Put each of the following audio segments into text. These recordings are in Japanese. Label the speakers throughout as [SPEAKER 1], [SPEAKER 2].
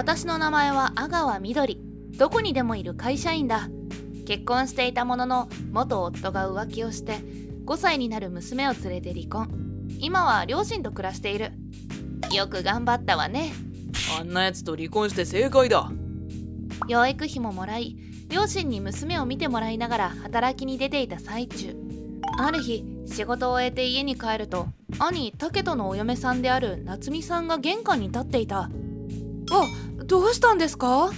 [SPEAKER 1] 私の名前は阿川みどり。どこにでもいる会社員だ。結婚していたものの元夫が浮気をして5歳になる娘を連れて離婚。今は両親と暮らしている。よく頑張ったわね。
[SPEAKER 2] あんなやつと離婚して正解だ。
[SPEAKER 1] 養育費ももらい両親に娘を見てもらいながら働きに出ていた最中。ある日仕事を終えて家に帰ると兄武人のお嫁さんである夏美さんが玄関に立っていた。あどうしたんですか？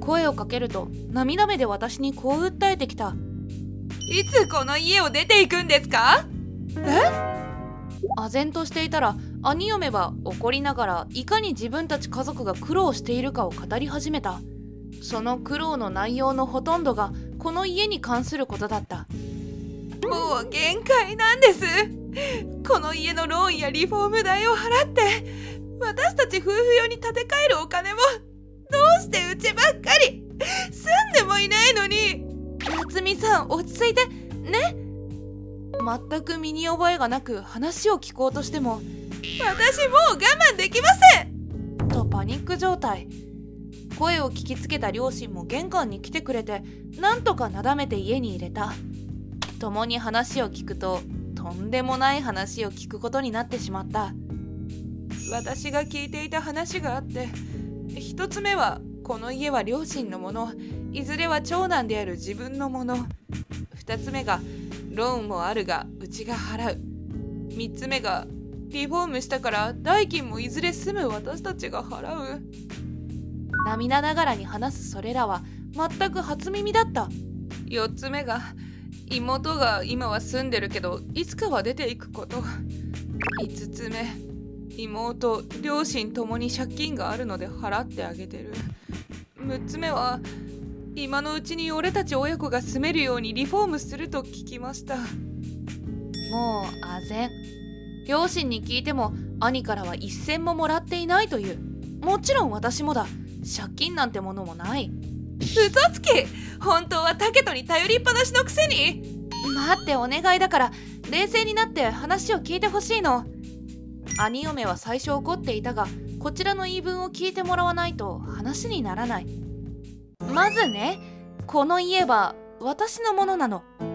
[SPEAKER 1] 声をかけると涙目で私にこう訴えてきた。
[SPEAKER 3] いつこの家を出ていくんですか？
[SPEAKER 1] え？唖然としていたら兄嫁は怒りながらいかに自分たち家族が苦労しているかを語り始めた。その苦労の内容のほとんどがこの家に関することだった。
[SPEAKER 3] もう限界なんです。この家のローンやリフォーム代を払って私たち夫婦用に建て替えるお金もどうしてうちばっかり。住んでもいないのに。
[SPEAKER 1] 夏美さん落ち着いて。ね。全く身に覚えがなく話を聞こうとしても。
[SPEAKER 3] 私もう我慢できません。
[SPEAKER 1] とパニック状態。声を聞きつけた両親も玄関に来てくれてなんとかなだめて家に入れた。共に話を聞くととんでもない話を聞くことになってしまった。
[SPEAKER 3] 私が聞いていた話があって一つ目はこの家は両親のものいずれは長男である自分のもの二つ目がローンもあるがうちが払う三つ目がリフォームしたから代金もいずれ住む私たちが払う。
[SPEAKER 1] 涙ながらに話すそれらは全く初耳だった。
[SPEAKER 3] 4つ目が妹が今は住んでるけどいつかは出ていくこと。5つ目妹両親ともに借金があるので払ってあげてる。6つ目は今のうちに俺たち親子が住めるようにリフォームすると聞きました。
[SPEAKER 1] もうあぜん。両親に聞いても兄からは一銭ももらっていないという。もちろん私もだ。借金なんてものもない。
[SPEAKER 3] 嘘つき。本当はタケトに頼りっぱなしのくせに。
[SPEAKER 1] 待ってお願いだから冷静になって話を聞いてほしいの兄嫁は最初怒っていたがこちらの言い分を聞いてもらわないと話にならない。まずねこの家は私のものなの。え？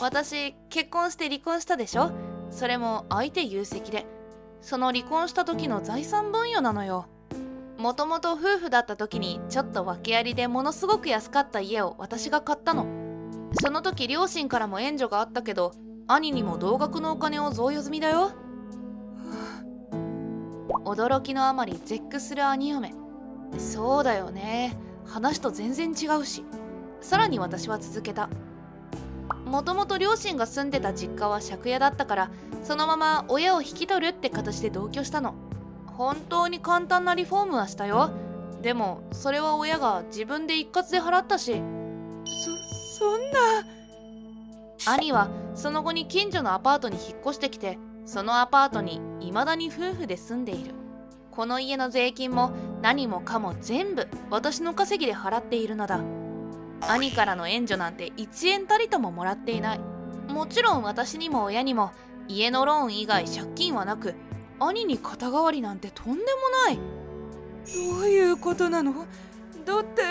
[SPEAKER 1] 私結婚して離婚したでしょ？それも相手有責で。その離婚した時の財産分与なのよ。もともと夫婦だった時にちょっと訳ありでものすごく安かった家を私が買ったの。その時両親からも援助があったけど兄にも同額のお金を贈与済みだよ。驚きのあまり絶句する兄嫁。そうだよね。話と全然違うし。さらに私は続けた。もともと両親が住んでた実家は借家だったからそのまま親を引き取るって形で同居したの。本当に簡単なリフォームはしたよ。でもそれは親が自分で一括で払ったし。
[SPEAKER 3] そそんな。
[SPEAKER 1] 兄はその後に近所のアパートに引っ越してきてそのアパートに未だに夫婦で住んでいる。この家の税金も何もかも全部私の稼ぎで払っているのだ。兄からの援助なんて1円たりとももらっていない。もちろん私にも親にも家のローン以外借金はなく兄に肩代わりなんてとんでもない。
[SPEAKER 3] どういうことなの？だって。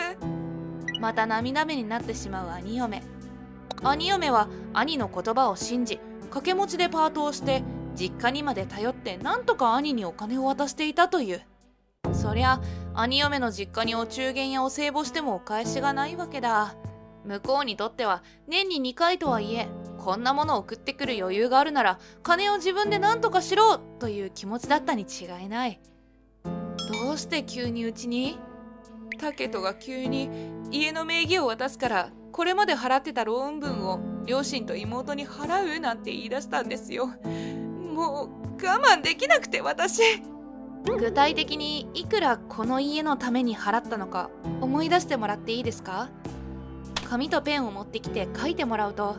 [SPEAKER 1] また涙目になってしまう兄嫁。兄嫁は兄の言葉を信じ掛け持ちでパートをして実家にまで頼ってなんとか兄にお金を渡していたという。そりゃ兄嫁の実家にお中元やお歳暮してもお返しがないわけだ。向こうにとっては年に2回とはいえこんなものを送ってくる余裕があるなら金を自分で何とかしろという気持ちだったに違いない。どうして急にうちに？
[SPEAKER 3] タケトが急に家の名義を渡すからこれまで払ってたローン分を両親と妹に払うなんて言い出したんですよ。もう我慢できなくて私。
[SPEAKER 1] 具体的にいくらこの家のために払ったのか思い出してもらっていいですか？紙とペンを持ってきて書いてもらうと。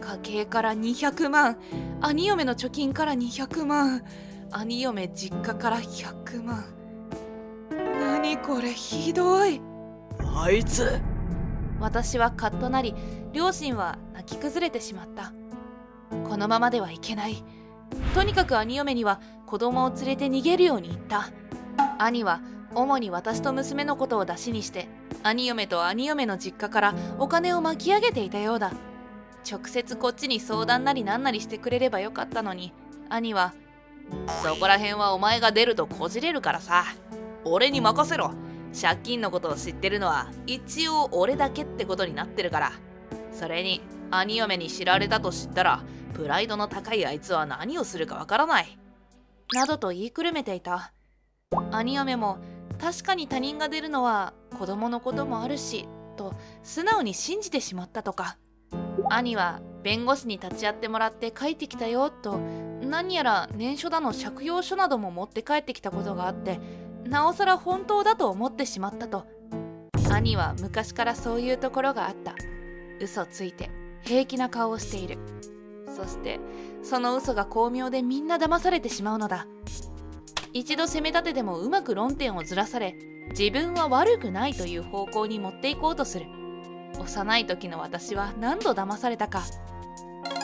[SPEAKER 1] 家計から200万兄嫁の貯金から200万兄嫁実家から100万
[SPEAKER 3] 何これひどい。
[SPEAKER 2] あいつ。
[SPEAKER 1] 私はカッとなり両親は泣き崩れてしまった。このままではいけないとにかく兄嫁には子供を連れて逃げるように言った。兄は主に私と娘のことを出しにして兄嫁と兄嫁の実家からお金を巻き上げていたようだ。直接こっちに相談なりなんなりしてくれればよかったのに兄は
[SPEAKER 2] そこら辺はお前が出るとこじれるからさ俺に任せろ。借金のことを知ってるのは一応俺だけってことになってるから。それに兄嫁に知られたと知ったらプライドの高いあいつは何をするかわからない。
[SPEAKER 1] などと言いくるめていた。兄嫁も確かに他人が出るのは子供のこともあるしと素直に信じてしまったとか。兄は弁護士に立ち会ってもらって帰ってきたよと何やら念書だの借用書なども持って帰ってきたことがあってなおさら本当だと思ってしまったと。兄は昔からそういうところがあった。嘘ついて。平気な顔をしている。そしてその嘘が巧妙でみんな騙されてしまうのだ。一度責め立ててもうまく論点をずらされ自分は悪くないという方向に持っていこうとする。幼い時の私は何度騙されたか。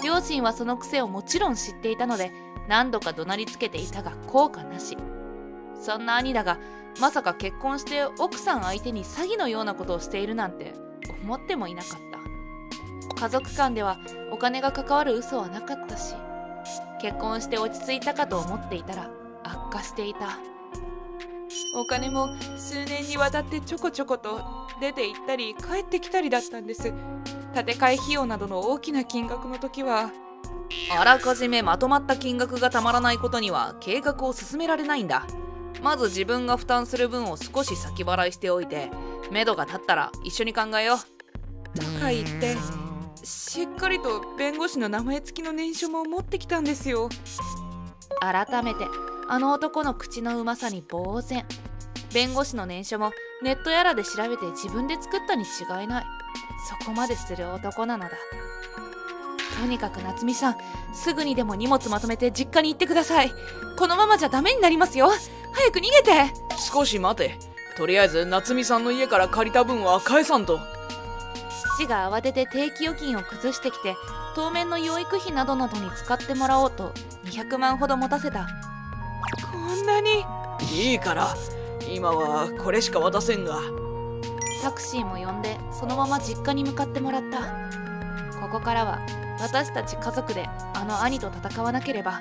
[SPEAKER 1] 両親はその癖をもちろん知っていたので何度か怒鳴りつけていたが効果なし。そんな兄だがまさか結婚して奥さん相手に詐欺のようなことをしているなんて思ってもいなかった。家族間ではお金が関わる嘘はなかったし結婚して落ち着いたかと思っていたら悪化していた。
[SPEAKER 3] お金も数年にわたってちょこちょこと出て行ったり帰ってきたりだったんです。建て替え費用などの大きな金額の時は
[SPEAKER 2] あらかじめまとまった金額がたまらないことには計画を進められないんだ。まず自分が負担する分を少し先払いしておいて目処が立ったら一緒に考えよう。
[SPEAKER 3] とか言ってしっかりと弁護士の名前付きの念書も持ってきたんですよ。
[SPEAKER 1] 改めてあの男の口のうまさに呆然。弁護士の念書もネットやらで調べて自分で作ったに違いない。そこまでする男なのだ。とにかく夏美さんすぐにでも荷物まとめて実家に行ってください。このままじゃダメになりますよ。早く逃げて。
[SPEAKER 2] 少し待て。とりあえず夏美さんの家から借りた分は返さんと
[SPEAKER 1] 父が慌てて定期預金を崩してきて当面の養育費などなどに使ってもらおうと200万ほど持たせた。
[SPEAKER 3] こんなに。
[SPEAKER 2] いいから。今はこれしか渡せんが。
[SPEAKER 1] タクシーも呼んでそのまま実家に向かってもらった。ここからは私たち家族であの兄と戦わなければ。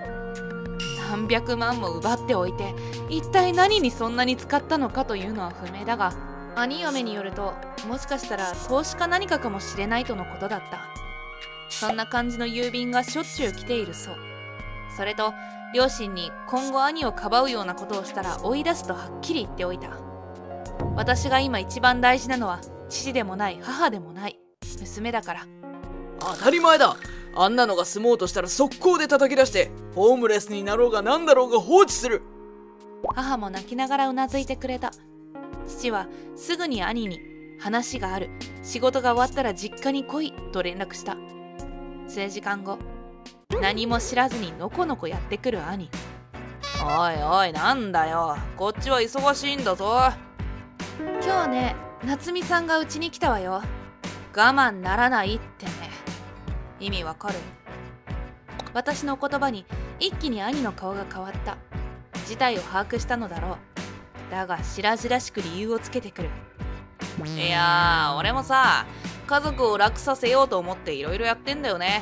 [SPEAKER 1] 何百万も奪っておいて一体何にそんなに使ったのかというのは不明だが兄嫁によるともしかしたら投資か何かかもしれないとのことだった。そんな感じの郵便がしょっちゅう来ているそう。それと両親に今後兄をかばうようなことをしたら追い出すとはっきり言っておいた。私が今一番大事なのは父でもない母でもない。娘だから。
[SPEAKER 2] 当たり前だ。あんなのが住もうとしたら速攻で叩き出してホームレスになろうが何だろうが放置する。
[SPEAKER 1] 母も泣きながらうなずいてくれた父はすぐに兄に話がある。仕事が終わったら実家に来い。と連絡した。数時間後。何も知らずにのこのこやってくる兄。
[SPEAKER 2] おいおいなんだよ。こっちは忙しいんだぞ。
[SPEAKER 1] 今日ね夏美さんがうちに来たわよ。我慢ならないってね。意味わかる？私の言葉に一気に兄の顔が変わった。事態を把握したのだろう。だが白々しく理由をつけてくる。
[SPEAKER 2] いやー俺もさ家族を楽させようと思っていろいろやってんだよね。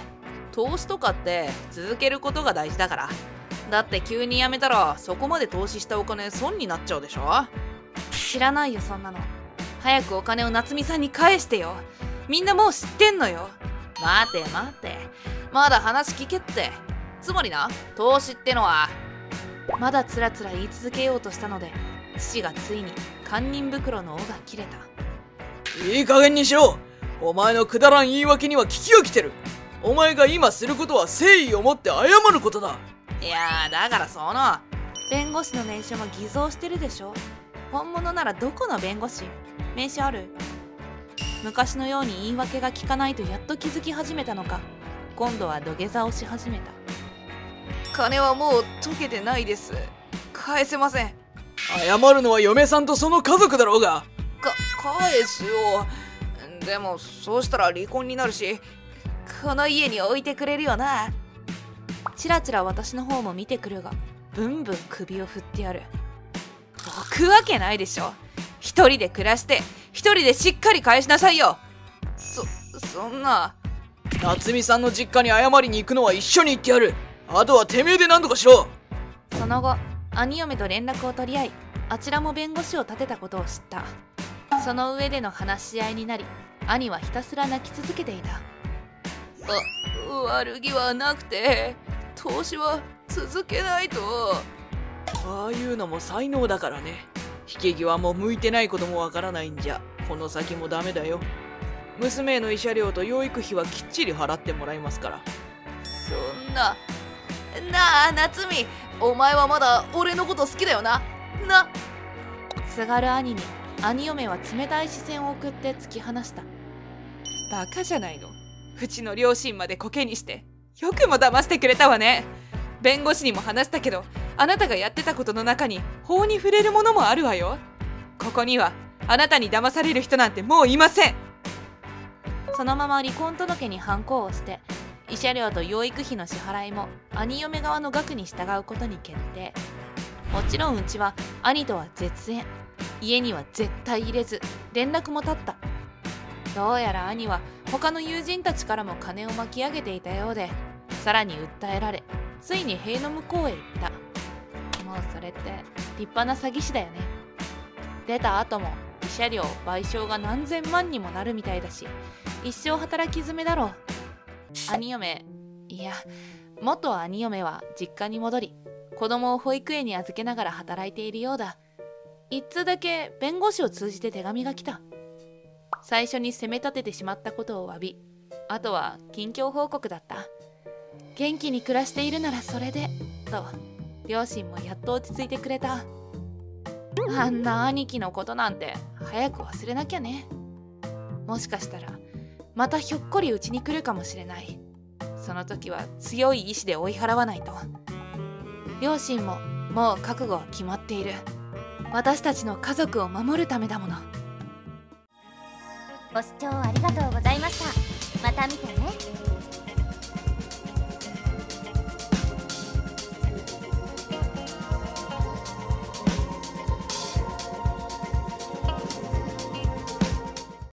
[SPEAKER 2] 投資とかって続けることが大事だから。だって急にやめたらそこまで投資したお金損になっちゃうでしょ。
[SPEAKER 1] 知らないよそんなの。早くお金を夏美さんに返してよ。みんなもう知ってんのよ。
[SPEAKER 2] 待て待て。まだ話聞けって。つまりな投資ってのは。
[SPEAKER 1] まだつらつら言い続けようとしたので父がついに堪忍袋の尾が切れた。
[SPEAKER 2] いい加減にしろ。お前のくだらん言い訳には聞きが来てる。お前が今することは誠意を持って謝ることだ。いやだからその
[SPEAKER 1] 弁護士の名刺も偽造してるでしょ。本物ならどこの弁護士？名刺ある？昔のように言い訳が聞かないとやっと気づき始めたのか。今度は土下座をし始めた。
[SPEAKER 3] 金はもう解けてないです。返せません
[SPEAKER 2] 謝るのは嫁さんとその家族だろうが。
[SPEAKER 3] か返すよ。でもそうしたら離婚になるしこの家に置いてくれるよな。
[SPEAKER 1] チラチラ私の方も見てくるがブンブン首を振ってやる。
[SPEAKER 3] くわけないでしょ。一人で暮らして一人でしっかり返しなさいよ。そそんな。
[SPEAKER 4] 夏美さんの実家に謝りに行くのは一緒に行ってやる。あとはてめえで何とかしろ。
[SPEAKER 1] その後兄嫁と連絡を取り合いあちらも弁護士を立てたことを知った。その上での話し合いになり兄はひたすら泣き続けていた。
[SPEAKER 3] あ悪気はなくて投資は続けないと。
[SPEAKER 4] ああいうのも才能だからね。引け際も向いてないこともわからないんじゃ。この先もダメだよ。娘への慰謝料と養育費はきっちり払ってもらいますから。
[SPEAKER 2] そんななあ夏美お前はまだ俺のこと好きだよな。な。
[SPEAKER 1] すがる兄に兄嫁は冷たい視線を送って突き放した。
[SPEAKER 3] バカじゃないの。うちの両親までコケにして。よくも騙してくれたわね。弁護士にも話したけどあなたがやってたことの中に法に触れるものもあるわよ。ここにはあなたに騙される人なんてもういません。
[SPEAKER 1] そのまま離婚届に反抗をして慰謝料と養育費の支払いも兄嫁側の額に従うことに決定。もちろんうちは兄とは絶縁。家には絶対入れず連絡も絶った。どうやら兄は他の友人たちからも金を巻き上げていたようでさらに訴えられついに塀の向こうへ行った。もうそれって立派な詐欺師だよね。出た後も慰謝料賠償が何千万にもなるみたいだし一生働き詰めだろう。兄嫁。いや元兄嫁は実家に戻り子供を保育園に預けながら働いているようだ。一通だけ弁護士を通じて手紙が来た。最初に責め立ててしまったことを詫びあとは近況報告だった。元気に暮らしているならそれでと両親もやっと落ち着いてくれた。あんな兄貴のことなんて早く忘れなきゃね。もしかしたらまたひょっこりうちに来るかもしれない。その時は強い意志で追い払わないと。両親ももう覚悟は決まっている。私たちの家族を守るためだもの。
[SPEAKER 5] ご視聴ありがとうございました。また見てね。